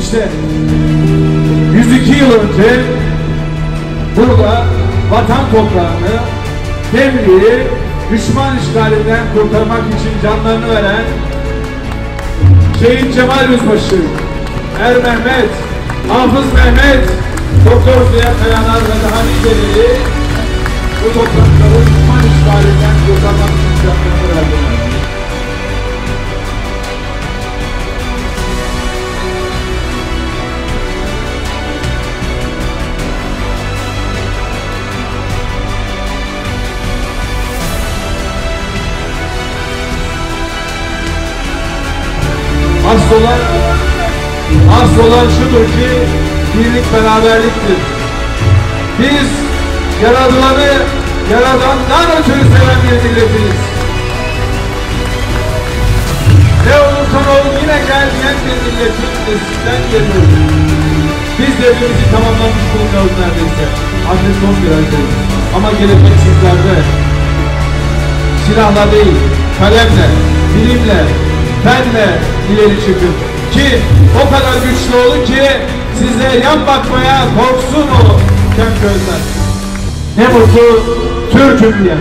İşte 102 yıl önce burada vatan toprağını, Temri'yi düşman işgalinden kurtarmak için canlarını veren Şehit Cemal Yüzbaşı, Er Mehmet, Hafız Mehmet, Doktor Ziya Kayanar ve daha niceleri bu toprakları düşman işgalinden kurtarmak Asıl olan, asıl olan şudur ki birlik beraberliktir. Biz yaradılanı yaradandan ötürü seven bir milletiz. Ne olursan ol yine gel diyen bir milletin neslinden geliyoruz. Biz devrimizi tamamlamış bulunuyoruz neredeyse. Artık son virajdayız. Ama gelecek sizlerde. Silahla değil, kalemle, bilimle, fenle ileri çıkın. Ki o kadar güçlü olun ki size yan bakmaya korksun o kem gözler. Ne mutlu Türk'üm diyen.